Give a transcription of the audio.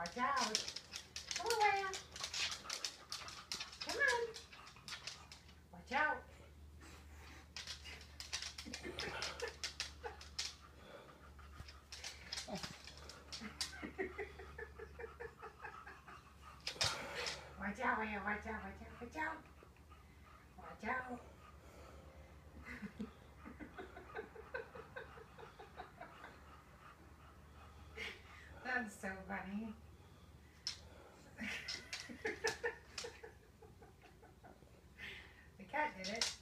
Watch out. Come Leia. Come on. Watch out. Watch out, Leia. Watch out, watch out, watch out. Watch out. That's so funny. tener